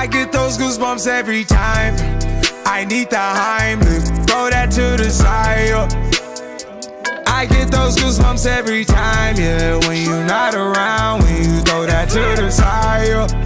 I get those goosebumps every time. I need the Heimlich, throw that to the side. Yo. I get those goosebumps every time, yeah. When you're not around, when you throw that to the side. Yo.